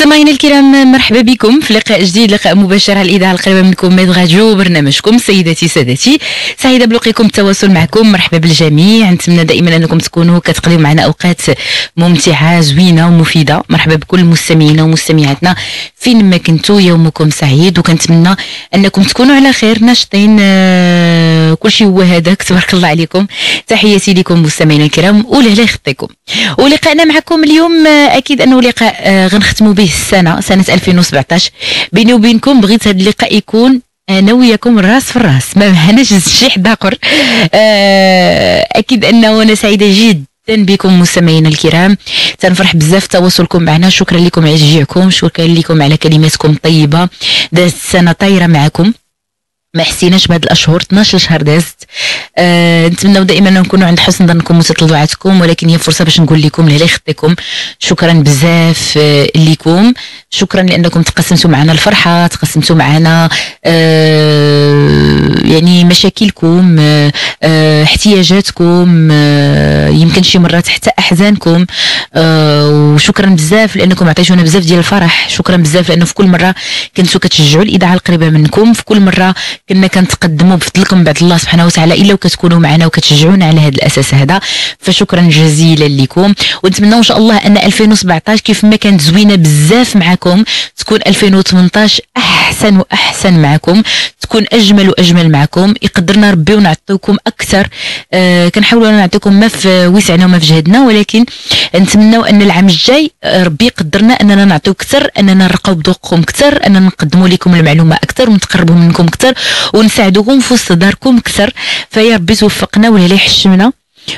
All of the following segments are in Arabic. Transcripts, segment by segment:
مستمعينا الكرام مرحبا بكم في لقاء جديد لقاء مباشر على الإذاعة القريبة منكم ميد راديو برنامجكم سيداتي سادتي سعيدة بلقيكم التواصل معكم مرحبا بالجميع. نتمنى دائما أنكم تكونوا كتقضيو معنا أوقات ممتعة زوينة ومفيدة. مرحبا بكل مستمعينا ومستمعاتنا فين ما كنتوا يومكم سعيد. وكنتمنى أنكم تكونوا على خير ناشطين آه، كل شيء هو هذاك تبارك الله عليكم. تحياتي لكم مستمعينا الكرام ولهلا يخطيكم ولقاءنا معكم اليوم آه، أكيد أنه لقاء آه، غنختموا به السنة سنة 2017 بيني وبينكم بغيت هذا اللقاء يكون أنا وياكم راس في الراس. ما مهناش شي حد اخر آه، أكيد أنه أنا سعيدة جدا بكم مستمعينا الكرام. تنفرح بزاف تواصلكم معنا. شكرا لكم على تشجيعكم شكرا لكم على كلماتكم الطيبة. دازت السنة طايرة معكم. ما حسيناش بهاد الأشهر 12 شهر دازت. أه نتمنى دائما نكونوا عند حسن ظنكم وتطلعاتكم ولكن هي فرصة باش نقول لكم لا يخطيكم شكرا بزاف آه، لكم شكرا لأنكم تقسمتوا معنا الفرحة تقسمتوا معنا أه يعني مشاكلكم أه أه احتياجاتكم أه يمكن شي مرات حتى أحزانكم. أه وشكرا بزاف لأنكم عطيتونا بزاف ديال الفرح. شكرا بزاف لأنه في كل مرة كنتوا كتشجعوا الإذاعة القريبة منكم في كل مرة كنا كنتقدموا بفضلكم بعد الله سبحانه وتعالى إلا وكتكونوا معنا وكتشجعونا على هذا الأساس هذا. فشكرا جزيلا لكم. ونتمنى إن شاء الله أن 2017 كيف ما كانت زوينة بزاف معكم تكون 2018 أحسن وأحسن معكم تكون أجمل وأجمل معكم. يقدرنا ربي ونعطيكم أكثر. آه كنحاولوا نعطيكم ما في وسعنا وما في جهدنا ولكن نتمنوا أن العام الجاي ربي يقدرنا أننا نعطيو أكثر أننا نرقاو بذوقكم أكثر أننا نقدموا لكم المعلومة أكثر ونتقربوا منكم أكثر. ونساعدوكم في وسط داركم أكثر فيا ربي توفقنا ولا يحشمنا.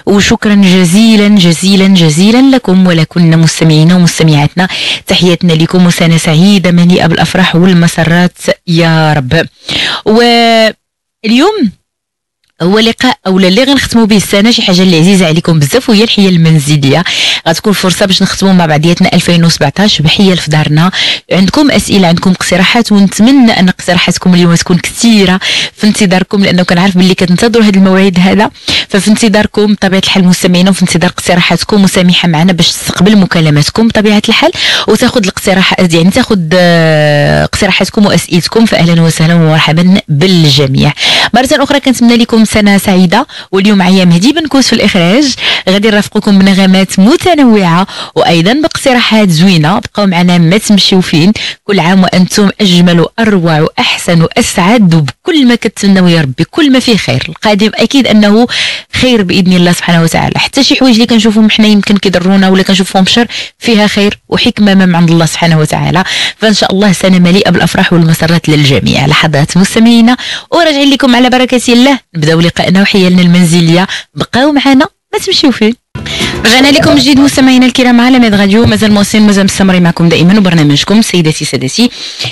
وشكرا جزيلا جزيلا جزيلا لكم ولكن مستمعينا ومستمعاتنا. تحياتنا لكم وسنة سعيدة مليئة بالأفراح والمسرات يا رب. واليوم هو لقاء أولا اللي غنختموا به السنة شي حاجة اللي عزيزة عليكم بزاف وهي الحيه المنزلية. غتكون فرصة باش نختموا مع بعضياتنا 2017 بحيه في دارنا. عندكم أسئلة عندكم اقتراحات ونتمنى أن اقتراحاتكم اليوم تكون كثيرة في انتظاركم لأنه كنعرف باللي كتنتظروا هذا الموعد هذا. ففي انتظاركم بطبيعه الحال مستمعينا وفي انتظار اقتراحاتكم وسامحه معنا باش تستقبل مكالماتكم بطبيعة الحال. وتاخذ الاقتراحات يعني تاخذ آه، اقتراحاتكم وأسئلتكم. فاهلا وسهلا ومرحبا بالجميع. مرة أخرى كنتمنى لكم سنة سعيدة واليوم معايا مهدي بنكوس في الإخراج. غادي نرافقكم بنغمات متنوعة وأيضا باقتراحات زوينة. بقاو معنا ما تمشيو فين. كل عام وأنتم أجمل وأروع وأحسن وأسعد وبكل ما كتمنوا يا ربي كل ما فيه خير. القادم أكيد أنه خير بإذن الله سبحانه وتعالى. حتى شي حوايج اللي كنشوفهم حنا يمكن كيضرونا ولا كنشوفهم شر فيها خير وحكمة من عند الله سبحانه وتعالى. فإن شاء الله سنة مليئة بالأفراح والمسرات للجميع. لحظات مستمعينا وراجعين لكم على بركة الله. نبداو لقائنا وحيالنا المنزلية بقاو معنا ما تمشيو فين. رجعنا لكم جديد مستمعينا الكرام على ميد راديو مازال مواصلين مازال مستمرين معكم دائما وبرنامجكم سيداتي سادتي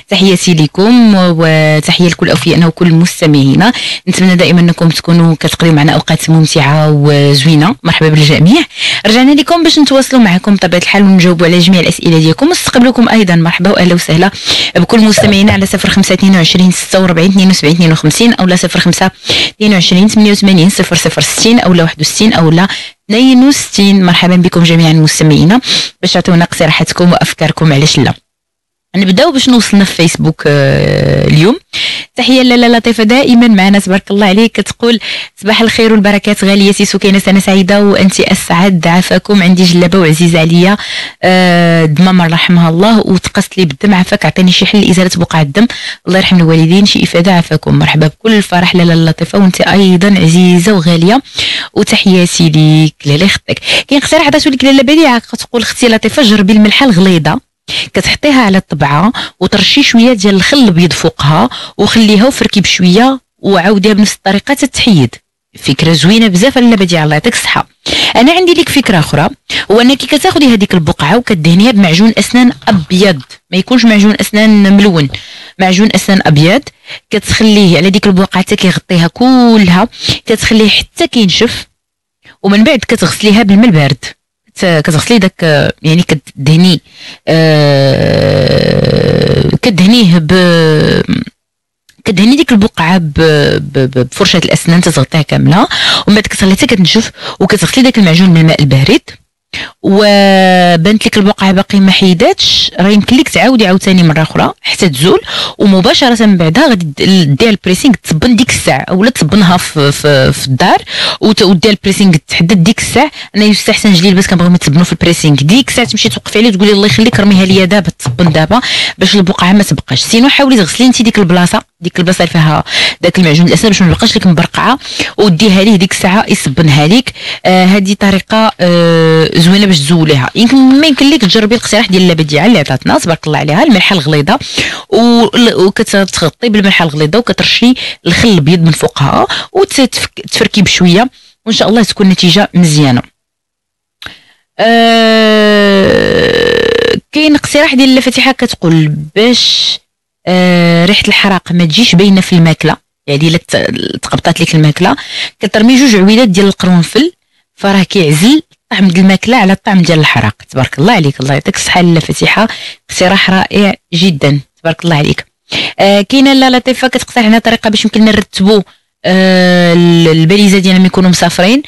تحياتي لكم وتحية لكل أوفيائنا وكل مستمعينا. نتمنى دائما أنكم تكونوا كتقضيو معنا أوقات ممتعة وزوينة. مرحبا بالجميع. رجعنا لكم باش نتواصلوا معكم بطبيعة الحال ونجاوبوا على جميع الأسئلة ديالكم. ونستقبلكم أيضا. مرحبا واهلا وسهلا. بكل مستمعينا على 05 22 46 72 52 أو لا 05 22 88 060 أو لا 61 أو 62 مرحبا بكم جميعا المستمعين باش تعطيونا اقتراحاتكم وافكاركم علاش لا؟ نبداو باش نوصلنا في فيسبوك آه اليوم. تحية لاله لطيفة دائما معنا تبارك الله عليك. كتقول صباح الخير والبركات غاليتي سكينه سنه سعيدة وانت أسعد عافاكم عندي جلابة وعزيزة عليا. آه دمام رحمها الله وتقصت لي بالدم عافاك عطيني شي حل ازاله بقع الدم. الله يرحم الوالدين شي إفادة عافاكم مرحبا بكل الفرح لاله لطيفة وانت أيضا عزيزة وغالية. وتحياتي ليك لاله خطك كاين اقتراح عطاتو لك لاله بديعه كتقول أختي لطيفة جربي الملحة الغليظة. كتحطيها على الطبعة وترشي شوية ديال الخل الأبيض فوقها وخليها وفركي بشوية وعاوديها بنفس الطريقة تتحيد. فكرة زوينة بزاف لاله بديعه الله يعطيك الصحة. أنا عندي لك فكرة أخرى هو أنك كتاخدي هذيك البقعة وكدهنيها بمعجون أسنان أبيض. ما يكونش معجون أسنان ملون معجون أسنان أبيض. كتخليه على ديك البقعة حتى كيغطيها كلها كتخليه حتى كينشف. ومن بعد كتغسليها بالماء البارد. كتغسلي داك يعني كدهني آه كدهنيه ب كدهني ديك البقعة بفرشه الأسنان تتغطيها كاملة ومن بعد كتخليها حتى كتنشف وكتغسلي داك المعجون بالماء البارد. وبانت لك البقعة باقي ما حيداتش راه يمكن لك تعاودي عاوتاني مرة أخرى حتى تزول ومباشرة من بعدها غادي دير ال pressing تبن ديك الساعة أولا تبنها في, في, في الدار ودير ال pressing تحدد ديك الساعة أنا يستحسن جليل باش كنبغيو تبنوا في ال pressing ديك الساعة تمشي توقفي عليه تقولي الله يخليك رميها ليا دابا تبن دابا باش البقعة ما تبقاش sinon حاولي تغسلي انت ديك البلاصة ديك البلاصة اللي فيها داك المعجون الأسنان باش ما يبقاش لك مبرقعة وديها ليه ديك الساعة يصبنها لك آه هذه طريقة آه زوينة باش تزوليها. يمكن ما يمكن لك تجربي الاقتراح ديال اللبديعه اللي عطاتنا. تبارك الله عليها الملحة الغليظة. وكتغطي بالملحة الغليظة وكترشي الخل الابيض من فوقها وتفركي بشوية. وإن شاء الله تكون النتيجه مزيانة. آه كاين اقتراح ديال الفاتحه كتقول باش آه ريحة الحراق ما تجيش باينة في الماكلة. يعني إلا تقبطات لك الماكلة. كترمي جوج عويدات ديال القرنفل. فراه كيعزل. طعم ديال الماكلة على الطعم ديال الحراق. تبارك الله عليك. الله يعطيك الصحة لاله فاتحه اقتراح رائع جدا. تبارك الله عليك. آه كاينة لا لطيفه كتقترح لنا طريقة باش يمكن نرتبوا آه الباليزة ديالنا ملي يكونوا مسافرين.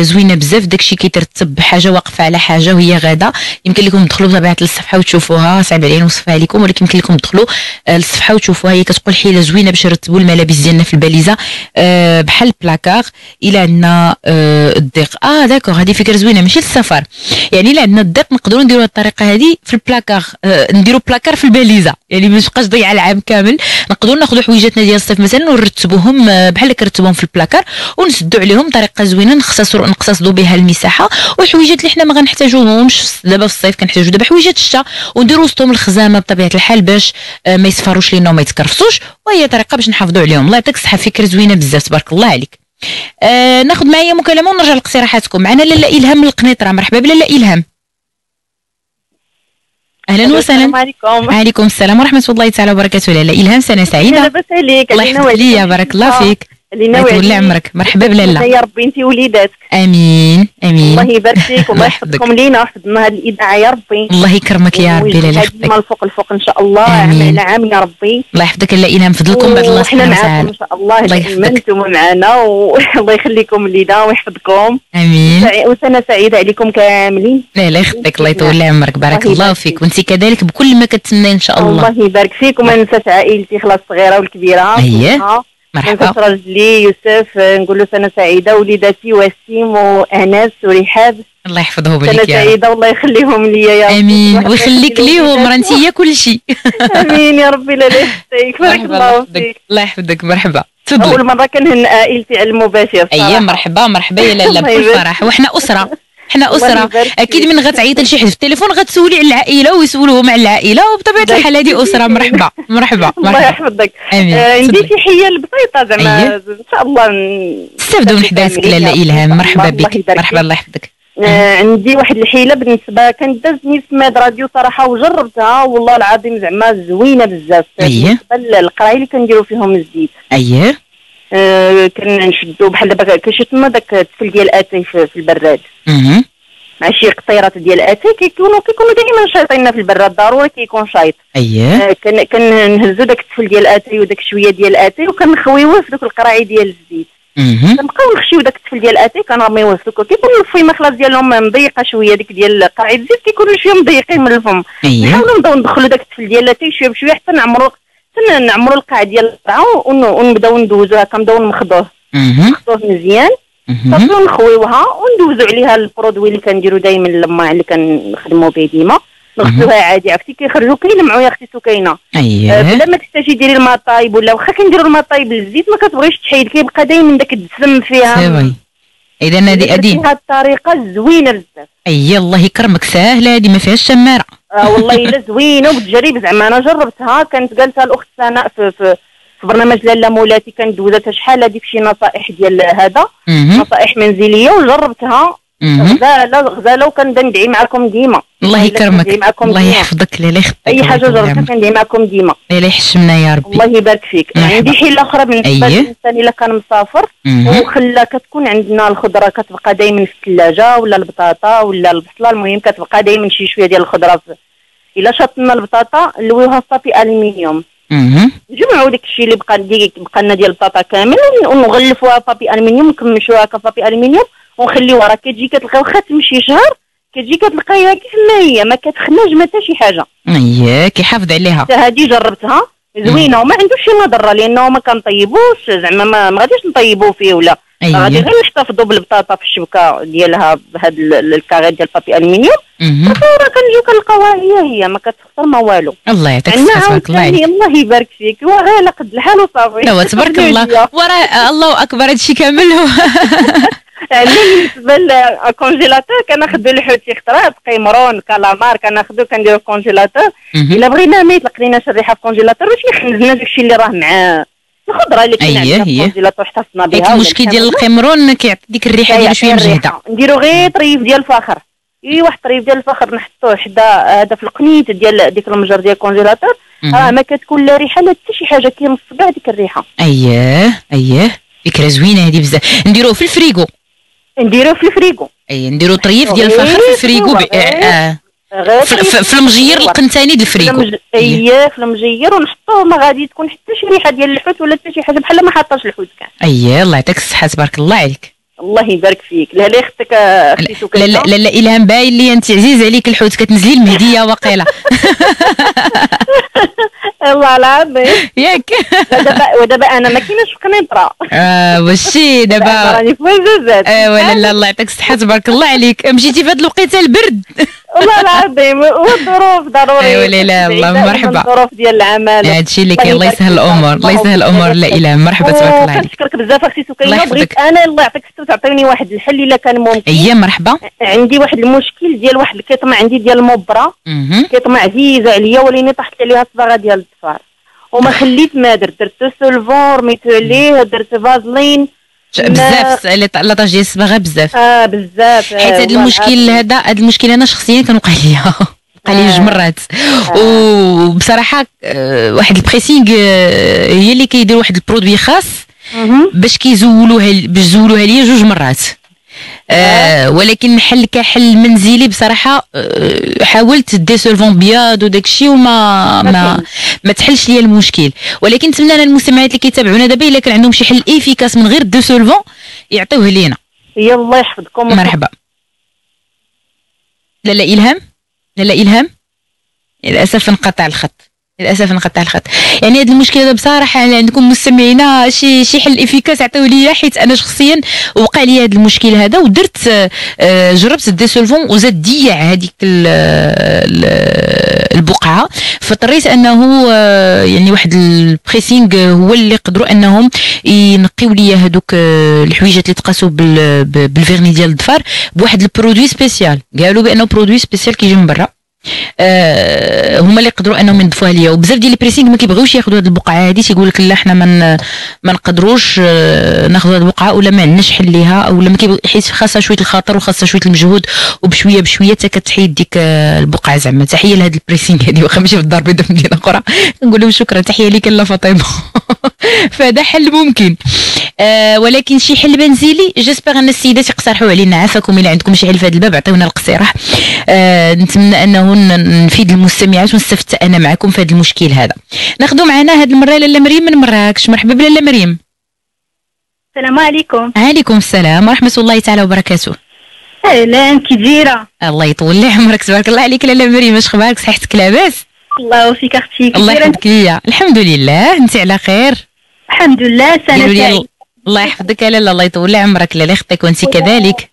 زوينة بزاف. داكشي كيترتب حاجة واقفة على حاجة وهي غاده يمكن لكم تدخلوا بطبيعة الصفحة وتشوفوها. صعب علينا نوصفها لكم ولكن يمكن لكم تدخلوا آه للصفحه وتشوفوها. هي كتقول حيلة زوينة باش نرتبوا الملابس ديالنا في الباليزة آه بحال البلاكار إلا عندنا آه الضيق. آه d'accord هذه فكرة زوينة ماشي للسفر. يعني إلا عندنا الضيق نقدروا نديروا الطريقة هذه في البلاكار آه نديروا بلاكار في الباليزة. يعني ما تبقاش ضيعة العام كامل نقدروا ناخذوا حويجاتنا ديال الصيف مثلا ونرتبوهم آه بحال كنرتبوهم في البلاكار ونسدوا عليهم طريقة زوينة نختصروا نقتصدوا بها المساحة والحويجات اللي حنا ما غنحتاجوهمش. دابا في الصيف كنحتاجوا دابا حويجات الشتاء ونديروا وسطهم الخزامه بطبيعة الحال باش آه ما يصفروش لينا وما يتكرفسوش وهي طريقة باش نحافظوا عليهم. الله يعطيك الصحة فكرة زوينة بزاف تبارك الله عليك. آه ناخذ معايا مكالمة ونرجع لاقتراحاتكم. معنا لاله إلهام من القنيطرة. مرحبا بلاله إلهام. أهلا وسهلا. السلام عليكم. وعليكم السلام ورحمة الله تعالى وبركاته لاله إلهام. سنة سعيدة. لاباس عليك الله يحفظك ليا بارك الله فيك. اللي ناوي عمرك. مرحبا بلاله يا ربي انت وليداتك. آمين آمين. الله يبارك فيك الله والله يحفظك. يحفظكم لينا ويحفظنا هذه الإذاعة يا ربي. الله يكرمك يا ربي ويجعل يحفظك. ديما الفوق الفوق إن شاء الله عام. على عام يا ربي. الله يحفظك لاله الهام فضلكم بعد الله سبحانه وتعالى. إن شاء الله الله يحفظك. أنتم معنا والله يخليكم لينا ويحفظكم. آمين. وسنة سعيدة عليكم كاملين. لا لا يخليك الله يطول عمرك. بارك الله فيك. وانت كذلك بكل ما كتمنى إن شاء الله. الله يبارك فيك وما ننساش عائلتي خلاص الصغيره والكبيرة. أيه. مرحبا. ننساش راجلي يوسف نقول له سنة سعيدة وليداتي وسيم وأنس ورحاب الله يحفظهم لك يا سعيدة والله يخليهم ليا يا رب. آمين. ويخليك يخلي ليهم. راه انت هي كل شيء. آمين يا ربي لا يحفظك بارك الله الله فيك. يحفظك الله يحفظك. مرحبا. أول تفضلي مرة كنهن عائلتي على المباشر اييه صراحة. مرحبا مرحبا يا لاله بكل. فرح. وحنا أسرة. حنا أسرة. أكيد. من غتعيط لشي حد. في التليفون غتسولي على العائلة ويسولوهم على العائلة وبطبيعة الحال هذه أسرة. مرحبا. مرحبا. الله يحفظك. آه، عندي تفضلي. شي حيل بسيطه زعما. أيه. إن شاء الله ن- تستافدوا من حداثك لاله إلهام. مرحبا بك. مرحبا. الله يحفظك. آه، عندي واحد الحيلة بالنسبة كانت دازني سماد راديو صراحة وجربتها والله العظيم زعما زوينة بزاف. بالنسبة للقراي اللي كنديروا فيهم الزيت اييه آه، كنشدوا بحال دابا كنشد تما داك التفل ديال اتاي في في البراد. مع شي قطيرات ديال اتاي كيكونوا كيكونوا دائما شايطين في البراد. ضروري كيكون شايط. أييه. آه، كن كنهزوا داك التفل ديال اتاي وداك شوية ديال اتاي وكنخويوه في دوك القراعي ديال الزيت. كنبقاو نخشيو داك التفل ديال اتاي كنرميوه في دوك كيكون الفيمة خلاص ديالهم مضيقة شوية ديك ديال قراعي الزيت كيكونوا شوية مضيقين من الفم. نحاولوا نبداو ندخلوا داك التفل ديال اتاي شوية بشوية حتى نعمروا حتى نعمروا القاع ديال القرعه ون- ونبداو ندوزوها هكا نبداو نمخضوه. مهم. نخضوه مزيان. صافي نخويوها وندوزو عليها ال produit اللي كنديرو دائما لما اللي كنخدموا به ديما. نغسلوها عادي عرفتي؟ كيخرجوا كيلمعوا يا أختي سكينة. اييه بلا ما تحتاجي ديري الماء طايب ولا واخا كنديروا الماء طايب للزيت ما كتبغيش تحيد كيبقى دائما داك الدسم فيها. إذا هذه ادين هذه الطريقة زوينه بزاف. اي الله يكرمك ساهلة هذه ما فيهاش تمارة. آه والله إلا زوينة وبتجريب زعما أنا جربتها كانت قالتها الأخت سناء في, في, في برنامج لاله مولاتي كانت دوزتها شحال هذيك شي نصائح ديال هذا. نصائح منزلية وجربتها. مهم. غزاله غزاله وكندعي معكم ديما الله يكرمك الله. يحفظك لا يخطيك أي الله حاجة جربتها. كندعي معكم ديما لا يحشمنا يا ربي الله يبارك فيك. عندي حيلة أخرى بالنسبة أيه. للإنسان إلا كان مسافر. وخلا كتكون عندنا الخضرة كتبقى دائما في الثلاجة ولا البطاطا ولا البصلة المهم كتبقى دائما شي شوية ديال الخضرة في إلا شطنا البطاطا نلويوها في بابي الومنيوم مهم. نجمعوا داك الشيء اللي بقى دي بقى لنا ديال البطاطا كامل ون- ونغلفوها بابي الومنيوم نكمشوها كبابي الومنيوم ونخليوها راه كتجي كتلقى واخا تمشي شهر كتجي كتلقايها كيف ما هي ما كتخناش ما حتى شي حاجة. اييه كيحافظ عليها. حتى هادي جربتها؟ زوينة وما عندوش شي مضره لأنه ما كنطيبوش زعما ما ما غاديش نطيبو فيه ولا. غادي غير نحتفظوا بالبطاطا في الشبكة ديالها بهاد ال- الكاري ديال البابي الومنيوم مهم. راه كنجيو كنلقاوها هي هي ما كتخسر ما والو. الله يعطيك الصحة الله عليك الله يبارك فيك. هو غير على قد الحال وصافي. لا تبارك الله. وراه الله أكبر هادشي كامل بالنسبة لل congélateur كناخذوا الحوت يخترات قيمرون كالامار كناخذوا كنديرو في ال congélateur مهم. إلا بغينا ما يطلق ليناش الريحه في ال congélateur باش يخنزنا داكشي اللي راه مع الخضره اللي كاينة أيه، عندنا. ال congélateur احتفظنا بها المشكل ديال. القمرون كيعطي ديك الريحة ديالو شوية مجهدة الريحة. نديرو غير طريف ديال الفاخر إي واحد الطريف ديال الفاخر نحطوه حدا هذا في القنيت ديال ديك المجر ديال ال congélateur. راه ما كتكون لا ريحة لا حتى شي حاجة كيمص كاع ديك الريحة اييه اييه فكرة زوينة هذه بزاف نديروه في الفريغو نديروه في الفريكو. أي نديرو طريف ديال الفاخر في الفريغو ب... آه، آه. في, المجير القنتاني ديال المج... اييه في المجير ونحطوه ما غادي تكون حتى شي ريحة ديال الحوت ولا حتى شي حاجة بحال ما حطاش الحوت كاع اييه الله يعطيك الصحة تبارك الله عليك. الله يبارك فيك. لا لا أختك أختي لا لا لا, الهام باين لي انت عزيز عليك الحوت. كتنزلي المهدية واقيلا. الله العظيم ياك. ودابا ودابا أنا ما كايناش في قنيطرة. آه وشي دابا راني في آه ولا لا الله يعطيك الصحة تبارك الله عليك. مشيتي في هذا الوقيتة البرد. والله العظيم والظروف ضروري أيوة لا لا، الله مرحبا. الظروف ديال العمل هادشي اللي كاين الله يسهل الأمور الله يسهل الأمور لا إله. مرحبا تبارك الله عليك. كنشكرك بزاف أختي سكينة. بغيت أنا الله يعطيك الصحة تعطيني واحد الحل إلا كان ممكن. اييه مرحبا. عندي واحد المشكل ديال واحد الكيطمة عندي ديال الموبرة. كيطمة عزيزة عليا وليني طاحت عليها الصباغه ديال الضفار وما خليت ما درت درت dissolvant رميت عليه درت فازلين. بزاف لا la tache ديال الصباغه بزاف. آه بزاف. حيت هذا المشكل هذا هذا المشكل أنا شخصيا كان وقع ليا. وقع لي آه. جوج مرات. وبصراحة آه، واحد ال pressing آه، هي اللي كيدير واحد ال produit خاص باش كيزولوها باش زولوها ليا جوج مرات. آه ولكن حل كحل منزلي بصراحة آه حاولت dissolvant بياض وداك الشيء وما ما ما تحلش ليا المشكل. ولكن نتمنى أنا المستمعات اللي كيتابعونا دابا إلا كان عندهم شي حل efficace من غير dissolvant يعطيوه لينا. الله يحفظكم. مرحبا. لالة إلهام. لالة إلهام. للأسف انقطع الخط. للأسف انقطع الخط. يعني هذا المشكل هذا بصراحة يعني عندكم مستمعينا شي شي حل efficace عطيو ليا حيت أنا شخصيا وقع لي هذا المشكل هذا ودرت آه، جربت ال dissolvant وزاد ضيع هذيك ال- ال- البقعة. فاضطريت أنه آه، يعني واحد ال pressing هو اللي قدروا أنهم ينقيو لي هذوك آه، الحويجات اللي تقاسوا بال vernis ديال الظفار بواحد ال produit spécial. قالوا بأنه produit spécial كيجي من برا. آه هما اللي يقدروا أنهم ينظفوها ليا وبزاف ديال ال pressing ما كيبغيوش ياخذوا هذه البقعة هذه تيقول لك لا حنا من ما نقدروش آه ناخذوا هذه البقعة ولا ما عندناش حل ليها أو ما حيت خاصها شوية الخاطر وخاصها شوية المجهود وبشوية بشوية حتى كتحيد ديك آه البقعة زعما. تحية لهذا ال pressing هذه واخا ماشي في الدار البيضاء في مدينة أخرى. نقول لهم شكرا. تحية ليك لالة فاطمة. فهذا حل ممكن. آه ولكن شي حل منزلي j'espère أن السيدات يقترحوا علينا. عافاكم إلى عندكم شي حل في هذا الباب. عطيونا الاقتراح آه نتمنى أنه ن- نفيد المستمعات ونستفدت أنا معكم في هذا المشكل هذا. ناخذوا معنا هذه المرة لاله مريم من مراكش. مرحبا بلاله مريم. السلام عليكم. عليكم السلام ورحمة الله تعالى وبركاته. أهلا كي دايره الله يطول لي عمرك تبارك الله عليك لاله مريم. اش أخبارك؟ صحتك لاباس؟ الله فيك أختي. الله يحفظك ليا الحمد لله. أنت على خير؟ الحمد لله سنة الله يحفظك يا لاله الله يطول لي عمرك لاله أختك وأنت كذلك.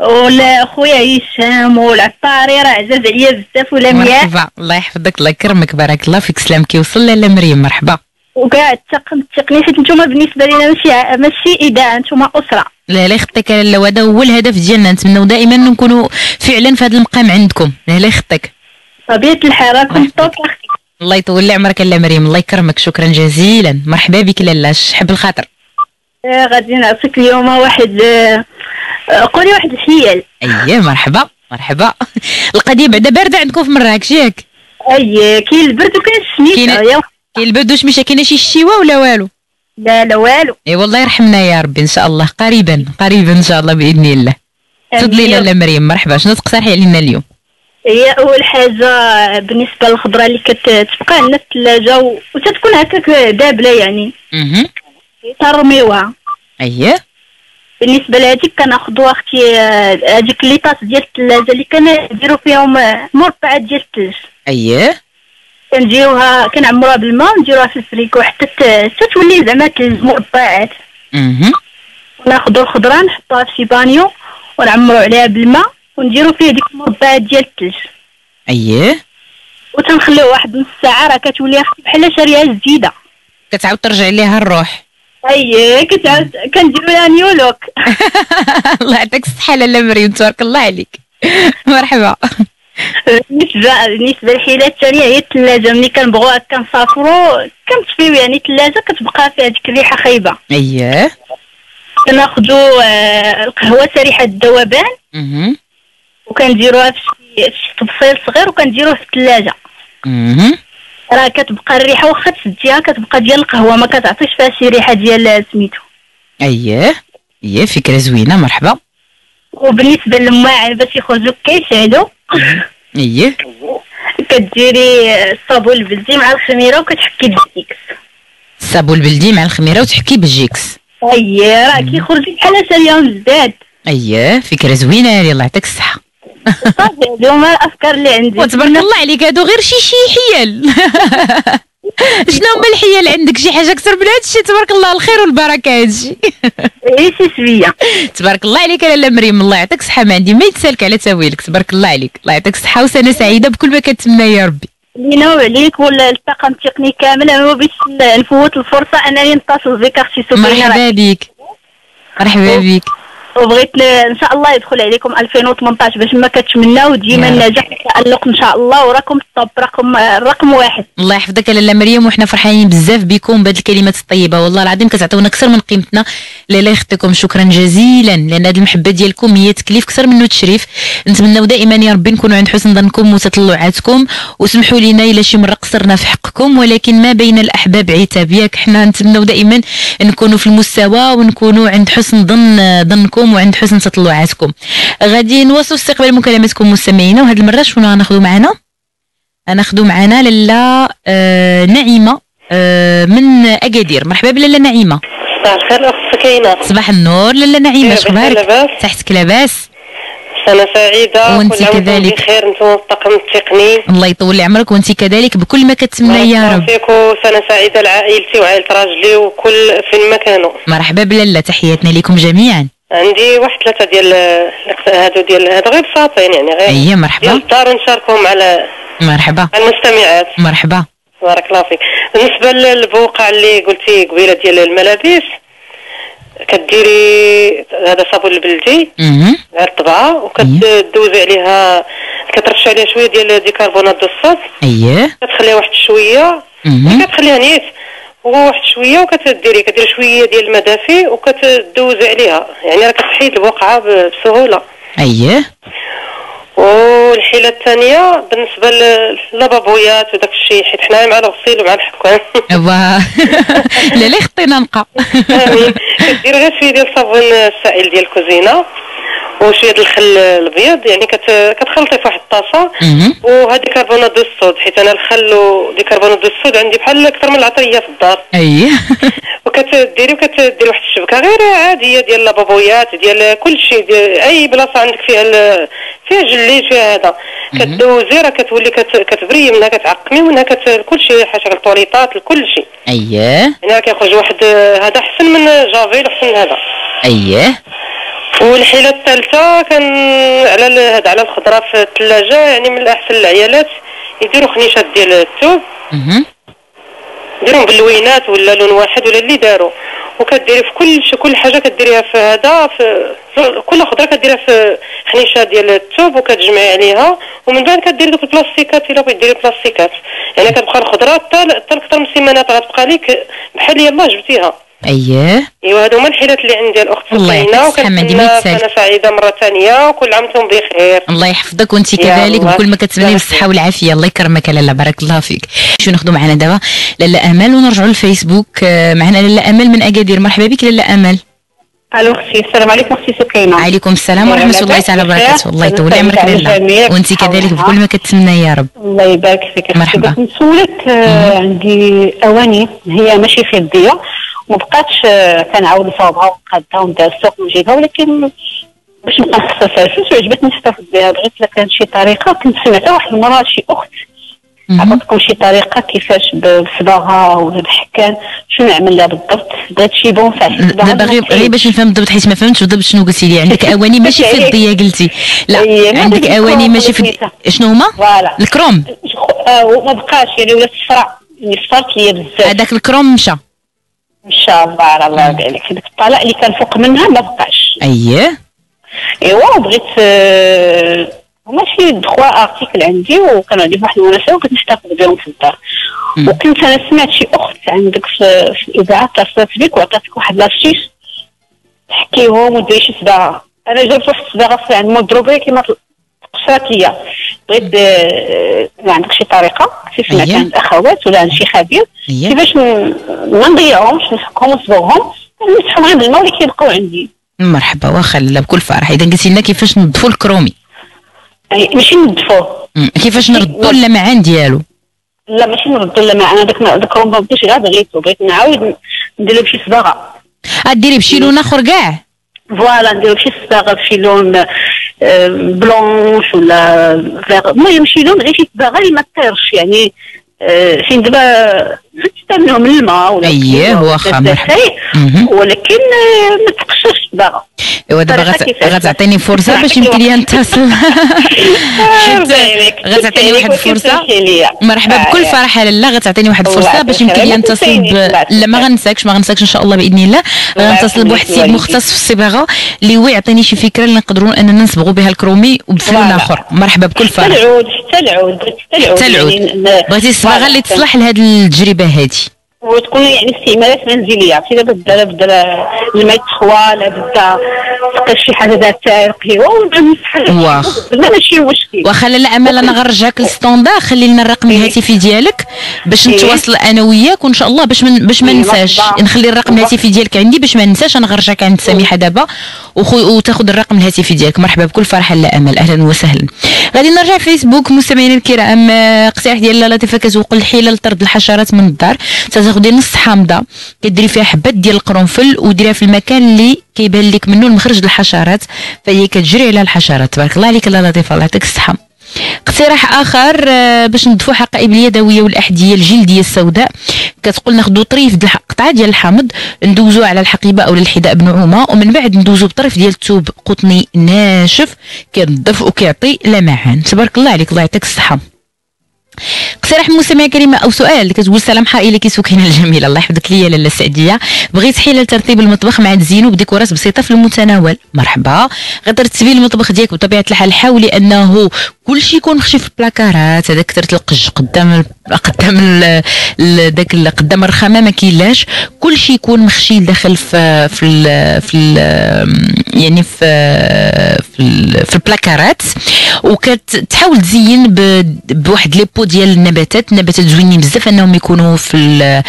ولا خويا هشام والعطاري راه عزاز عليا بزاف ولا مياه مرحبا. الله يحفظك الله يكرمك بارك الله فيك. سلام كيوصل لاله مريم مرحبا. وكاع التقن التقني حيت نتوما بالنسبة لنا ماشي ماشي اذاعه نتوما أسرة. لا لا يخطيك يا لاله وهذا هو الهدف ديالنا. نتمنوا دائما نكونوا فعلا في هذا المقام عندكم. لا لا يخطيك. طبيعة الحال راكم. الطوط الله يطول لي عمرك لاله مريم. الله يكرمك. شكرا جزيلا. مرحبا بك لاله حب الخاطر. آه، غادي نعطيك اليوم واحد آه، قولي واحد الحيل. أييه مرحبا مرحبا. القضية بعدا بارده عندكم في مراكش ياك اي كاين البرد وكاين كاين- الشميسه يا كاين البرد واش مشى كاينة شي شتيوه ولا والو؟ لا لا والو. إي والله يرحمنا يا ربي إن شاء الله. قريبا قريبا إن شاء الله بإذن الله. تفضلي. لاله مريم مرحبا. شنو تقترحي علينا اليوم؟ هي أول حاجة بالنسبة للخضرة اللي كتبقى عندنا في الثلاجة وتتكون هكاك دابلة يعني. أها ترميوها. أييه. بالنسبة لهذيك كناخذوا أختي آه، هذيك les tasses ديال الثلاجه اللي كنديروا فيهم آه، مربعات ديال الثلج أييه. كنجيبوها كنعمروها بالماء ونديروها في الفريكو حتى حتى تولي زعما ثلج مربعات. أها وناخذوا الخضرة نحطوها في شي بانيو ونعمروا عليها بالماء ونديروا فيه ديك المربعات ديال الثلج أييه. وتنخليوه واحد نص ساعة راه كتولي أختي بحال شاريها جديدة. كتعاود ترجع ليها الروح. كنديروا لها نيو لوك الله يعطيك الصحة لاله مريم تبارك الله عليك. مرحبا. بالنسبة بالنسبة للحيله الثانية هي الثلاجه ملي كنبغوها كنسافروا كنطفيو يعني الثلاجه كتبقى فيها ديك الريحة خايبة. أييه. كناخذوا آه، القهوة سريحة الذوبان وكنديروها في شي صغير وكنديروه في الثلاجه راه كتبقى الريحة واخا تسديها كتبقى ديال القهوة ما كتعطيش فيها شي ريحة ديال سميتو. أييه أييه فكرة زوينة مرحبا. وبالنسبة للماعن باش يخرجوا كيسعدوا أييه. كديري الصابون البلدي مع الخميرة وكتحكي بالجيكس الصابون البلدي مع الخميرة وتحكي بالجيكس. أييه راه كيخرج بحال شاريهم جداد أييه فكرة زوينة الله يعطيك الصحة. صافي هما الأفكار اللي عندي. وتبارك الله عليك هادو غير شي شي حيل شنو هما الحيل عندك؟ شي حاجة أكثر من هادشي؟ تبارك الله الخير والبركة هادشي. إيه شي شوية. تبارك الله عليك لاله مريم الله يعطيك الصحة ما عندي ما يتسالك على تاويلك تبارك الله عليك الله يعطيك الصحة وسنة سعيدة بكل ما كتمنى يا ربي. لينا وعليك ولا الطاقم التقني كامل. هو باش نفوت الفرصة انني نتصل بك أختي سكينه مرحبا بك. مرحبا بك. وبغيت إن شاء الله يدخل عليكم 2018 باش ما كتمناو ديما. النجاح والتالق إن شاء الله وراكم الطب رقم رقم واحد. الله يحفظك لاله مريم وحنا فرحانين بزاف بكم بهذه الكلمات الطيبة. والله العظيم كتعطيونا أكثر من قيمتنا. لاله يخطيكم شكرا جزيلا. لأن هذه المحبة ديالكم هي تكليف أكثر منه تشريف. نتمناو دائما يا ربي نكونوا عند حسن ظنكم وتطلعاتكم. وسمحوا لنا إلا شي مرة قصرنا في حقكم ولكن ما بين الأحباب عتاب. ياك حنا نتمناو دائما نكونوا في المستوى ونكونوا عند حسن ظن ظنكم. وعند حسن تطلعاتكم غادي نواصلوا استقبال مكالماتكم مستمعينا وهذه المرة شنو غناخذوا معنا غناخذوا معنا لاله آه نعيمة آه من أكادير. مرحبا بلاله نعيمة. صباح الخير اخت سكينة. صباح النور لاله نعيمة شخبارك؟ تحتك لاباس. سنه سعيدة وانت كذلك. بخير أنتم الطاقم التقني الله يطول عمرك وانت كذلك بكل ما كتمنى يا رب. فيك وسنه سعيدة لعائلتي وعائلة راجلي وكل فين ما كانوا مرحبا بلالة تحياتنا لكم جميعا. عندي واحد ثلاثة ديال هادو ديال هادو غير بساطين يعني غير ديال مرحبا. الدار نشاركهم على مرحبا. المستمعات. مرحبا. بارك الله فيك. بالنسبة للبقع اللي قلتي قبيلة ديال الملابس كديري هذا صابون البلدي أها على الطبعة وكتدوزي عليها كترش عليها شوية ديال bicarbonate de soude أييه. كتخليها واحد شوية. أها كتخليها نيت. وواحد شوية وكتديري كديري شوية ديال الما دافي وكتدوزي عليها. يعني راه كتحيد البقعه بسهولة. اييه والحيلة الثانية بالنسبة للافابويات وداك الشيء حيت حنايا مع الغسيل ومع الحكام ايوا لا لا خطينا نقى آمين. كديري غير شوية ديال الصابون السائل ديال الكوزينة. وشويه ديال الخل الابيض يعني كت... كتخلطي في واحد الطاسه و bicarbonate de soude حيت أنا الخل و bicarbonate de soude عندي بحال أكثر من العطريه في الدار. اييه وكتديري وكتديري واحد الشبكة غير عادية ديال لابابويات ديال كل شيء ديال أي بلاصة عندك فيها ال... فيها جليد فيها هذا. كدوزي راه كتولي كت... كتبري منها كتعقمي منها كت... كل شيء حاشا الطوريطات كل شيء. اييه يعني كيخرج واحد هذا أحسن من جافيل أحسن من هذا. اييه والحيلة الثالثة كان على على الخضرة في الثلاجة يعني من الاحسن العيالات يديروا خنيشات ديال الثوب. ديرهم باللوينات ولا لون واحد ولا اللي داروا. وكديري في كل ش- كل حاجة كديريها في هذا في كل خضرة كديريها في خنيشة ديال الثوب وكتجمعي عليها. ومن بعد كديري دوك البلاستيكات إلا بغيتي ديري بلاستيكات. يعني كتبقى الخضرة حتى حتى أكثر من سيمانات غتبقى لك بحال يلاه جبتيها. اييه ايوا هادو هما الحيلات اللي عندي الأخت ما وكنتمنى. سنه سعيدة مرة ثانية وكل عام وأنتم بخير. الله يحفظك وأنت كذلك. بكل ما كتمني بالصحة والعافية. الله يكرمك لاله بارك الله فيك. شو ناخذوا معنا دابا؟ لاله أمل ونرجعوا للفيسبوك. آه، معنا لاله أمل من أكادير. مرحبا بك لاله أمل. ألو أختي. السلام عليكم أختي سكينة. عليكم السلام ورحمة الله تعالى. وبركاته. الله يطول عمرك لاله. وأنت كذلك. بكل ما كتمنى يا رب. الله يبارك فيك. مرحبا. نسولك آه، عندي أواني هي ماشي فضيه ما بقاتش آه، كنعاود نصاوبها ونقادها وندير السوق ونجيبها ولكن باش نبقى نخصصها فلوس وعجبتني نحتفظ بها. بغيت الا كانت شي طريقة. كنت سمعتها واحد المرة شي أخت. عطاتكم شي طريقة كيفاش بالصباغه ولا بالحكان شنو نعمل لها بالضبط. بغيت شي بون دابا غير غير باش نفهم بالضبط حيت ما فهمتش بالضبط شنو قلتي لي. عندك أواني ماشي في الضيه قلتي. لا إيه، ما عندك أواني ماشي في والكنيسة. شنو هما؟ الكروم. آه، وما بقاش يعني ولات صفراء. يعني صفرت ليا بزاف. هذاك الكروم مشى. مشى الله الله يرضي عليك هذاك الطلاق اللي كان فوق منها ما بقاش. أييه. إيوا وبغيت آه، هما شي دخوا أرتيكل عندي وكانوا عندي واحد المناسبه وكنت نحتفظ بهم في الدار. وكنت أنا سمعت شي أخت عندك في, في الإذاعة اتصلت بك وعطاتك واحد لاشيش تحكيهم وديري شي صباغه أنا جبت واحد الصباغه في عند مضروبه كيما تقشرات ليا بغيت آه، عندك شي طريقة كيف أييه. عند اخوات ولا عند شي خبير كيفاش ما نضيعهمش نحكهم ونصبغهم نمسحهم غير بالماء اللي كيبقاو عندي. مرحبا واخا لا بكل فرح. إذا قلتي لنا كيفاش نضفوا ال chromé؟ يعني ماشي ننضفوه مم. كيفاش نردوا اللمعان ديالو؟ لا ماشي نردو اللمعان داك داك ما بديش غير بغيتو بغيت نعاود ندير له بشي صباغة. آه، ديري بشي لون آخر كاع؟ voilà ندير بشي صباغة بشي لون بلونش ولا المهم شي لون غير شي صباغه اللي ما تطيرش يعني آه، فين دابا تستعملهم من الماء ولا ولا واخا، مهم. ولكن آه، ما تقشرش الصباغه إيوا دابا؟ غتعطيني فرصة باش يمكن لي نتصل حيت غتعطيني واحد الفرصة. مرحبا بكل فرحة لاله غتعطيني واحد الفرصة باش يمكن لي نتصل ب... لا ما غنساكش ما غنساكش إن شاء الله بإذن الله. غنتصل بواحد السيد. مختص في الصباغه اللي هو يعطيني شي فكرة اللي نقدروا أننا نصبغوا بها الكرومي وبفلون. اخر مرحبا بكل فرحة. حتى العود حتى العود. حتى العود. يعني بغيتي فوالا. اللي تصلح لهاد التجربة هذه وتكون يعني استعمالات منزلية. عرفتي دابا بدا بدا الماء يتخوى لا بدا تقيس شي حاجة ذات قهوه ونبدا نسحل واخ. لا ماشي مشكل. واخا لا امل أنا غنرجعك للستوندار خلي لنا الرقم إيه. الهاتفي ديالك باش إيه. نتواصل أنا وياك وإن شاء الله باش من باش ما إيه، ننساش. نخلي الرقم. الهاتفي ديالك عندي باش ما ننساش أنا غنرجعك عند سميحة دابا. وتاخذ الرقم الهاتفي ديالك. مرحبا بكل فرحة لا أمل. أهلا وسهلا. غادي نرجع فيسبوك مستمعينا الكرام. آه، اقتراح ديال لطيفه كتوق الحيله لطرد الحشرات من الدار. تاخذي نص حامضة. كديري فيها حبات ديال القرنفل وديريها في المكان اللي كيبان لك منه المخرج الحشرات. فهي كتجري على الحشرات. تبارك الله عليك لاله لطيفه الله يعطيك الصحة. اقتراح آخر آه، باش نضفوا حقائب اليدويه والأحذية الجلدية السوداء. كتقول ناخذوا طريف ديال قطعة ديال الحامض ندوزوه على الحقيبة أو الحذاء بنعومه ومن بعد ندوزو بطرف ديال الثوب قطني ناشف كينظف وكيعطي لمعان. تبارك الله عليك الله يعطيك الصحة. اقتراح مستمع كريمه أو سؤال كتقول سلام حائلك سكينه الجميله الله يحفظك ليا لاله سعدية. بغيت حيلة لترتيب المطبخ مع تزيينه بديكورات بسيطة في المتناول. مرحبا. غترتبي المطبخ ديالك بطبيعه الحال حاولي أنه كل شيء يكون مخشي في البلاكارات. هذاك كثرت القش قدام قدام داك قدام الرخامة ما كاينلاش كل شيء يكون مخشي داخل في في ال في ال يعني في في, في البلاكارات. وكتحاول تزين بواحد les pots ديال النباتات النباتات زوينين بزاف أنهم يكونوا في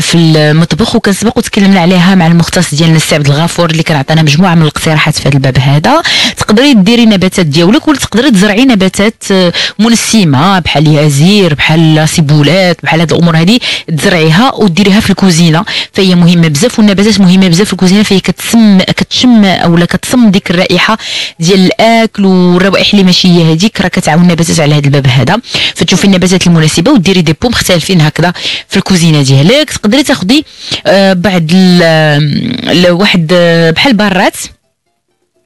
في المطبخ وكنسبق وتكلمنا عليها مع المختص ديالنا السي عبد الغفور اللي كان عطانا مجموعة من الاقتراحات في هذا الباب هذا. تقدري ديري نباتات ديالك ولا تقدري تزرعي نباتات آه، منسمه بحال اليازير بحال السيبولات بحال هاد الأمور هذه تزرعيها وديريها في الكوزينة. فهي مهمة بزاف والنباتات مهمة بزاف في الكوزينة فهي كتسم كتشم اولا كتصم ديك الرائحة ديال الأكل والروائح اللي ماشي هي هذيك راه كتعاون النباتات على هذا الباب هذا. فتشوفي النباتات المناسبة وديري دي بو مختلفين هكذا في الكوزينة ديالك. تقدري تاخدي آه، بعض واحد آه، بحال برات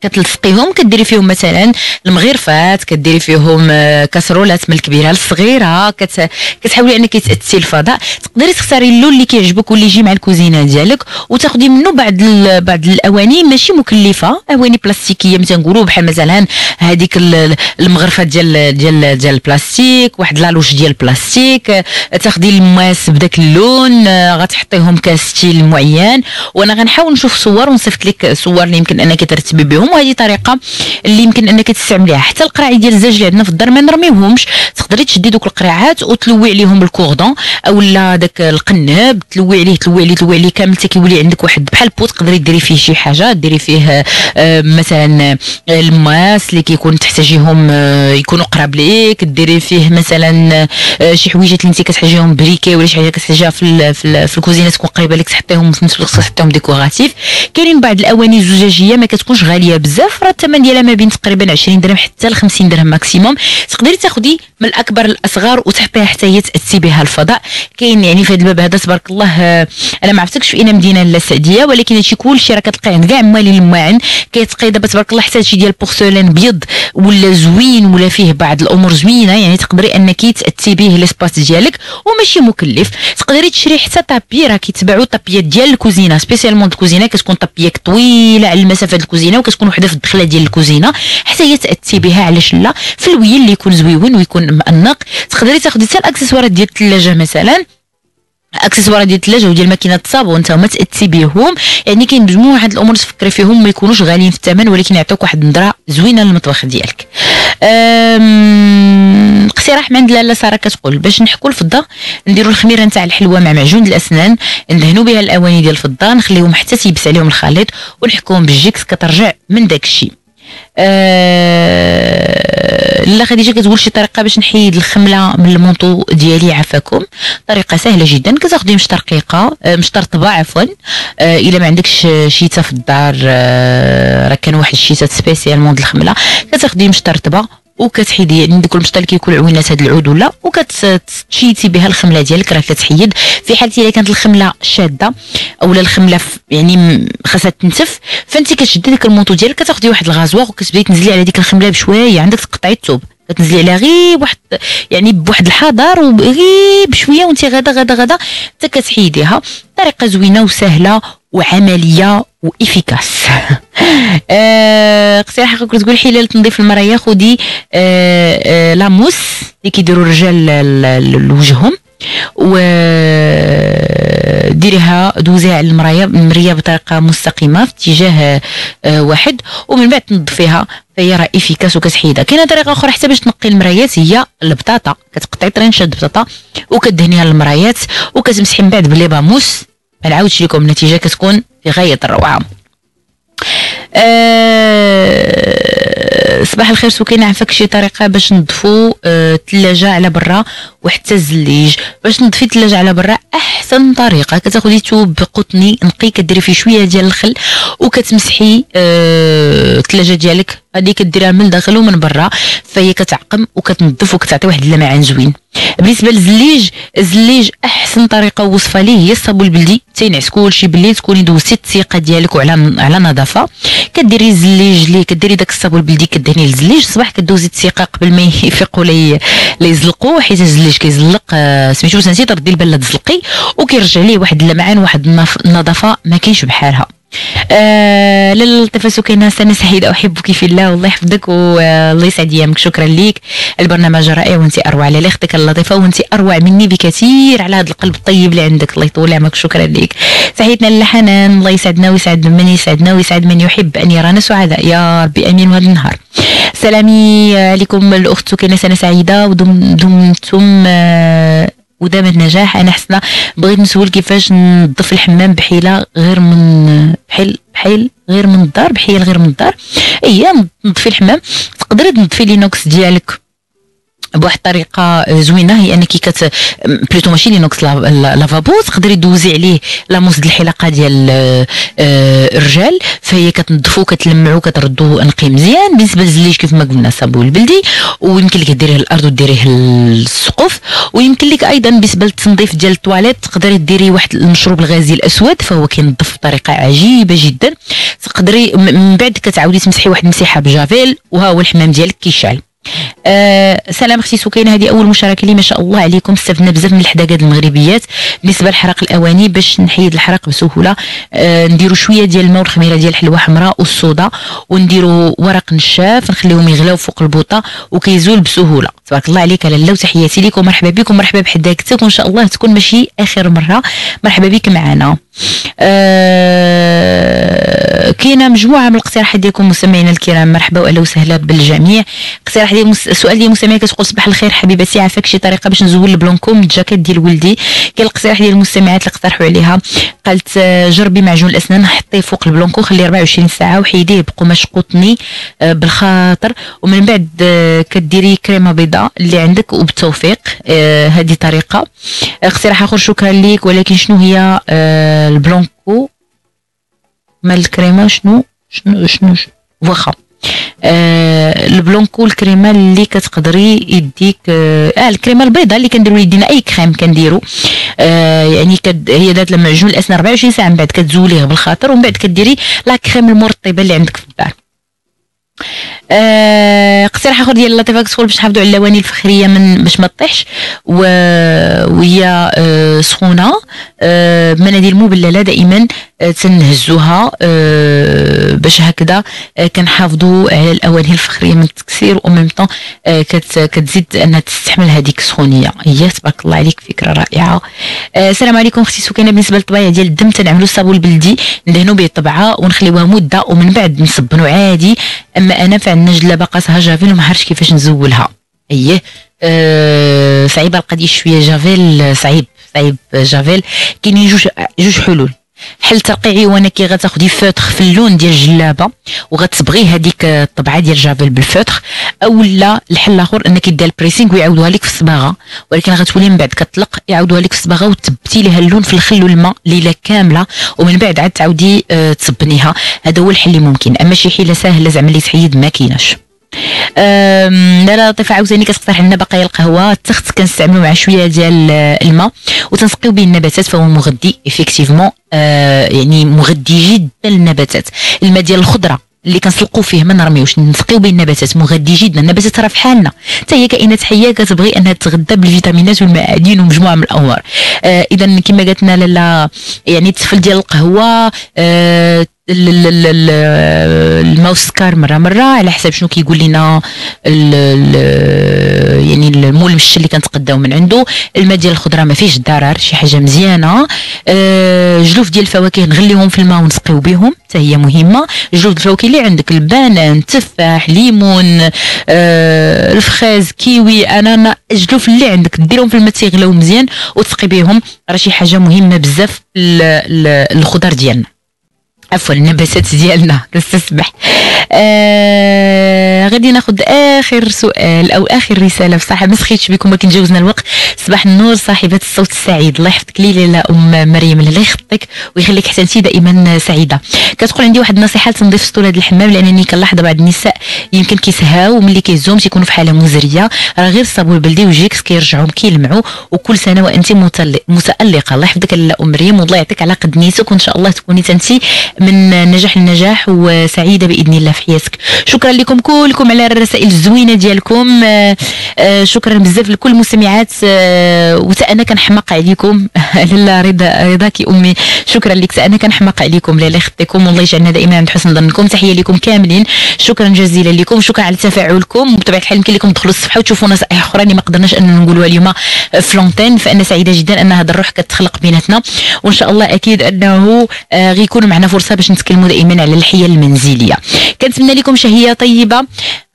كتلصقيهم كديري فيهم مثلا المغرفات كديري فيهم آه، كاسرولات من الكبيره للصغيره كت... كتحاولي أنك تأثثي الفضاء. تقدري تختاري اللون اللي كيعجبك واللي يجي مع الكوزينة ديالك وتاخدي منه بعض ال... بعض الأواني ماشي مكلفة أواني بلاستيكية مثلا نقولوا بحال مثلا هذيك ال- المغرفة ديال ديال ديال البلاستيك واحد la louche ديال البلاستيك. تاخدي الماعن بداك اللون آه، غتحطيهم ك style معين. وأنا غنحاول نشوف صور ونصيفط لك صور اللي يمكن أنك ترتبي بهم. وهذه طريقة اللي يمكن أنك تستعمليها حتى القراعي ديال الزاج اللي عندنا في الدار ما نرميوهمش تقدري تشدي دوك القريعات وتلوي عليهم ال cordon. اولا داك القناب تلوي عليه تلوي عليه تلوي عليه كامل. حتى كيولي عندك واحد بحال pot تقدري ديري فيه شي حاجة. ديري فيه آه، مثلا الماعن اللي كيكون تحتاجيهم آه، يكونوا قراب ليك. ديري فيه مثلا آه، شي حويجات اللي انت كتحتاجيهم briquet ولا شي حاجة كتحتاجيها في في الكوزينة تكون قريبة لك تحطيهم في نفس الوقت تحطيهم décoratif كاينين بعض الأواني الزجاجية ما كتكونش غالية بزاف راه الثمن ديالها ما بين تقريبا 20 درهم حتى ل 50 درهم maximum. تقدري تاخدي من الأكبر للأصغر وتحطيها حتى هي تأثثي بها الفضاء. كاين يعني في هذا الباب هذا تبارك الله آه، أنا ما عرفتكش في اين مدينة لا سعدية ولكن هادشي كلشي راه كتلقاه عند كاع مالين الماعن كيتقي دابا تبارك الله حتى شي ديال ال porcelaine بيض ولا زوين ولا فيه بعض الأمور زوينة يعني تقدري أنك تأثثي به l'espace ديالك وماشي مكلف. تقدري تشري حتى tapis راه كيتباعوا طابيات ديال الكوزينة spécialement الكوزينة كتكون طابيات طويلة على المسافة الكوزينة وكتكون وحده في الدخلة ديال الكوزينة حتى هي تأثثي بها علاش لا؟ في الويل اللي يكون زوين ويكون مأنق. تقدري تاخدي حتى الأكسسوارات ديال الثلاجه مثلا. اكسسوارات ديال الثلاجه وديال ماكينة الصابون انت ما تأثثي بهم يعني كاين مجموعة د الأمور تفكري فيهم ما يكونوش غاليين في الثمن ولكن يعطوك واحد النظرة زوينة للمطبخ ديالك. اقتراح من عند لاله ساره كتقول باش نحكوا الفضة نديروا الخميرة نتاع الحلوة مع معجون الأسنان ندهنوا بها الأواني ديال الفضة نخليهم حتى تيبس عليهم الخليط ونحكوهم بالجيكس كترجع من داك الشيء. آه لا خديجة كتقول شي طريقة باش نحيد الخملة من ال manteau ديالي عافاكم طريقة سهلة جدا كتاخدي مشط رقيقة آه مشط رطبة عفوا. آه إلا ما عندكش شيته في الدار آه راه كان واحد الشيتات spécialement ديال الخملة كتاخدي مشط رطبة وكتحيدي يعني دوك المشط اللي كيكون عوينات هاد العود ولا وكتشيتي بها الخملة ديالك راه كتحيد. في حالتي إلا كانت الخملة شادة أولا الخملة يعني خاصها تنتف فانت كتشدي ديك المونطو ديالك كتاخدي واحد الغازواغ وكتبداي تنزلي على ديك الخملة بشوية عندك تقطعي الثوب كتنزلي عليها غير بواحد يعني بواحد الحذر وغير بشوية وانت غادا غادا غادا حتى كتحيديها. طريقة زوينة وسهلة وعملية وإفيكاس. آه، اقتراح كنت تقول حلال تنظيف المرايا خدي آه، آه، لاموس اللي كيديروا الرجال لوجههم و ديريها دوزيها على المرايا المرايه بطريقة مستقيمة في اتجاه واحد ومن بعد تنظفيها فهي راه إفيكاس وكتحيدها كاينة طريقة أخرى حتى باش تنقي المرايات هي البطاطا. كتقطعي طرنشة د البطاطا وكدهنيها للمرايات وكتمسحي من بعد بالليباموس ما نعاودش لكم النتيجة كتكون في غاية الروعة. آه، صباح الخير سكينة عفاك شي طريقة باش نضفو آه، الثلاجة على برا وحتى الزليج باش تنضفي الثلاجة على برا أحسن طريقة. كتاخدي توب قطني نقي كديري فيه شوية ديال الخل وكتمسحي آه، الثلاجة ديالك. هذه كديرها من الداخل ومن برا. فهي كتعقم وكتنظف وكتعطي واحد اللمعان زوين. بالنسبة للزليج الزليج أحسن طريقة وصفة ليه هي الصابون البلدي. تينعس كلشي بالليل تكوني دوزتي الشقا ديالك وعلى على نظافة. كديري الزليج ليه كديري داك الصابون البلدي كدهني الزليج الصباح كدوزي الشقا قبل ما يفيقوا لي لا يزلقوا حيت الزليج كيزلق آه، سميتو سنسي تردي البال لا تزلقي وكيرجع ليه واحد اللمعان واحد النظافه ما كاينش بحالها. آه سكينة سنة سعيدة أحبك في الله والله يحفظك والله يسعد أيامك. شكرا ليك. البرنامج رائع وأنت أروع. لاله أختك اللطيفه وأنت أروع مني بكثير على هذا القلب الطيب اللي عندك. الله يطول عمرك. شكرا ليك. تحياتنا لحنان الله يسعدنا ويسعد من يسعدنا ويسعد من يحب أن يرانا سعداء. يا ربي آمين. وهذا النهار. سلامي عليكم الأخت سكينة سنة سعيدة. ودم دمتم آه، ودام النجاح. أنا حسنا بغيت نسول كيفاش نظف الحمام بحيلة غير من بحيل بحيل غير من الدار بحيل غير من الدار. هي نظفي الحمام. تقدري تنظفي l'inox ديالك. بواحد الطريقة زوينة هي أنك كت plutôt ماشي l'inox لا- لا- lavabo تقدري دوزي عليه la mousse د الحلاقة ديال آه، الرجال فهي كتنظفو كتلمعو كتردو نقي مزيان. بالنسبة للزليج كيف ما قلنا صابون البلدي ويمكن لك ديريه الأرض وديريه للسقف. ويمكن لك أيضا بالنسبة للتنظيف ديال التواليت تقدري ديري واحد المشروب الغازي الأسود فهو كينظف بطريقة عجيبة جدا. تقدري من بعد كتعاودي تمسحي واحد المسيحة بجافيل وها هو الحمام ديالك كيشعل آه سلام أختي سكينة هذه أول مشاركة لي ما شاء الله عليكم. استفدنا بزاف من الحداقات المغربيات. بالنسبة لحرق الأواني باش نحيد الحرق بسهولة آه نديروا شوية ديال الماء والخميرة ديال الحلوة حمراء والصودا ونديروا ورق نشاف نخليهم يغلاو فوق البوطة وكيزول بسهولة. تبارك الله عليك لاله وتحياتي لك ومرحبا بكم مرحبا بحداقتك وإن شاء الله تكون ماشي آخر مرة. مرحبا بك معنا. آه كاينة مجموعة من الاقتراحات ديالكم مستمعينا الكرام. مرحبا وأهلا وسهلا بالجميع. اقتراح ديال مس... سؤال ديال مستمعين كتقول صباح الخير حبيبتي عافاك شي طريقة باش نزول البلونكو من الجاكيت ديال ولدي. كاين الاقتراح ديال المستمعات اللي اقترحوا عليها. قالت آه، جربي معجون الأسنان حطيه فوق البلونكو خليه 24 ساعة وحيديه بقماش قطني آه، بالخاطر. ومن بعد آه، كديري كريمة بيضاء اللي عندك وبالتوفيق. هذه طريقة. اقتراح آخر شكرا ليك ولكن شنو هي البلونكو مال الكريمة شنو؟ شنو شنو واخا. آه البلونكو الكريمة اللي كتقدري يديك آه, آه الكريمة البيضاء اللي كنديرو يدينا أي كريم كنديرو. آه يعني كد هي دات لما معجون الاسنان 24 ساعة من بعد كتزوليه بالخاطر ومن بعد كديري لا كريم المرطبة اللي عندك في الدار. اقتراح آخر ديال لطيفه كتقول باش نحافظوا على اللواني الفخرية من باش ما تطيحش. وهي آه سخونة. آه مناديل مبللة دائما آه تنهزوها آه باش هكذا آه كنحافظوا على الأواني الفخرية من التكسير وميم طون آه كتزيد أنها تستحمل هذيك السخونية. هي تبارك الله عليك فكرة رائعة. آه السلام عليكم أختي سكينة. بالنسبة للطبيعة ديال الدم تنعملوا الصابون البلدي ندهنوا به الطبعة ونخليوها مدة ومن بعد نصبنوا عادي. أما أنا فعندنا جلابه قاسها جافيل وما عرفتش كيفاش نزولها. أييه أه صعيبة القضية شوية. جافيل صعيب صعيب جافيل. كاينين جوج جوج حلول. حل ترقيعي وأنك غتاخدي feutre في اللون ديال الجلابة وغتصبغي هذيك الطبعة ديال جافيل بال feutre أولا الحل الآخر إنك دير ال pressing ويعاودوها لك في الصباغة ولكن غتولي من بعد كتطلق يعاودوها لك في الصباغة وتبتي لها اللون في الخل والماء ليلة كاملة ومن بعد عاد تعاودي أه تصبنيها هذا هو الحل اللي ممكن. أما شي حيلة سهله زعما اللي تحيد ما كايناش. لا لطيفه عاوتاني كتقترح لنا بقايا القهوة. التخت كنستعملو مع شوية ديال الماء وتنسقيو به النباتات فهو مغذي افيكتيفمون آه يعني مغذي جدا للنباتات الماء ديال الخضرة اللي كنسلقوا فيه ما نرميوش نسقيو به النباتات مغذي جدا. النباتات راه في حالنا. حتى هي كائنات حية كتبغي أنها تتغذى بالفيتامينات والمعادن ومجموعة من الأمور آه اذا كما قالت لنا لالا يعني التفل ديال القهوة آه الماء والسكر مره مرة على حسب شنو كيقول لنا يعني المول المشي اللي كنتقداو من عنده. الماء ديال الخضره ما فيهش ضرر شي حاجة مزيانة. أه جلوف ديال الفواكه نغليهم في الماء ونسقيو بهم حتى هي مهمة. جلوف الفواكه اللي عندك البنان التفاح ليمون أه الفخاز كيوي انانا الجلوف اللي عندك ديرهم في الماء تيغلاو مزيان وتسقي بهم راه شي حاجة مهمة بزاف الخضر ديالنا. عفوا النباتات ديالنا تستسمح آه غادي ناخذ آخر سؤال أو آخر رسالة بصراحه ما سخيتش بكم ولكن جوزنا الوقت. صباح النور صاحبة الصوت السعيد. الله يحفظك لي لاله أم مريم الله يخطيك ويخليك حتى انت دائما سعيدة. كتقول عندي واحد النصيحة لتنظيف سطول هذا الحمام لانني كنلاحظ بعض النساء يمكن كيسهاو ملي كيزوم تيكونوا في حاله مزرية. راه غير الصابون البلدي وجيكس كيرجعهم كيلمعوا وكل سنة وانت متألقة. الله يحفظك لاله أم مريم والله يعطيك على قد نيتك وإن شاء الله تكوني انت من نجاح لنجاح وسعيدة بإذن الله في حياتك. شكرا لكم كلكم على الرسائل الزوينة ديالكم. آه، آه، شكرا بزاف لكل المستمعات آه، وتا أنا كنحماق عليكم. لاله رضا رضاكي أمي. شكرا لك أنا كنحماق عليكم. لاله يخطيكم والله يجعلنا دائما عند حسن ظنكم. تحية لكم كاملين. شكرا جزيلا لكم. شكرا على تفاعلكم. بطبيعة الحال يمكن لكم تدخلوا الصفحة وتشوفوا نصائح أخرى اللي ما قدرناش أن نقولوها اليوم في لونتين. فأنا سعيدة جدا أن هذا الروح كتخلق بيناتنا. وإن شاء الله أكيد أنه غيكون معنا فرصة باش نتكلموا دائما على الحياة المنزلية. كنتمنى لكم شهية طيبة.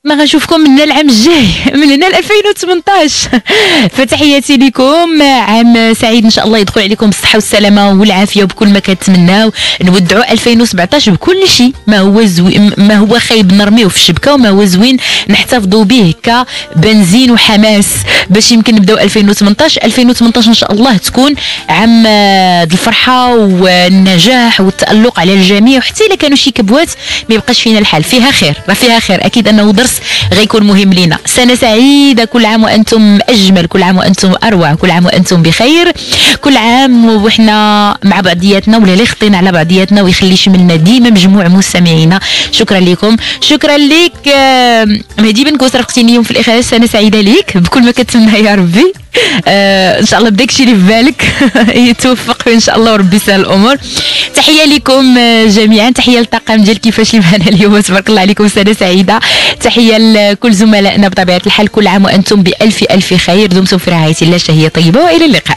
ما غنشوفكم من العام الجاي. من هنا ل 2018 فتحياتي لكم. عام سعيد إن شاء الله يدخل عليكم بالصحة والسلامة والعافية وبكل ما كتمناو نودعوا 2017 بكل شيء. ما هو زوين ما هو خايب نرميوه في الشبكة وما هو زوين نحتفظوا به كبنزين وحماس. باش يمكن نبداو 2018 2018 إن شاء الله تكون عام الفرحة والنجاح والتألق على الجميع. وحتى إلا كانوا شي كبوات ما يبقاش فينا الحال. فيها خير. راه فيها خير. أكيد أنه درس. غيكون مهم لنا سنة سعيدة. كل عام وأنتم أجمل. كل عام وأنتم أروع. كل عام وأنتم بخير. كل عام وإحنا مع بعضياتنا ولا خطينا على بعضياتنا ويخلي شملنا ديما مجموع مستمعينا. شكرا لكم. شكرا لك مهدي بن كوس رافقتيني اليوم في الإخراج. سنة سعيدة ليك بكل ما كتمنى يا ربي. إن شاء الله بداك الشيء اللي في بالك. يتوفق ان شاء الله وربي يسهل الأمور. تحية لكم جميعا. تحية للطاقم ديال كيفاش اللي معنا اليوم. تبارك الله عليكم سنه سعيدة. تحية لكل زملائنا بطبيعة الحال كل عام وأنتم بألف ألف خير. دمتم في رعاية الله. شهية طيبة وإلى اللقاء.